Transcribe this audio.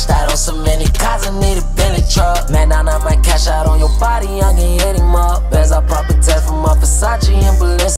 cashed out on so many cars, I need a Bentley truck. Man, down, I might cash out on your body, young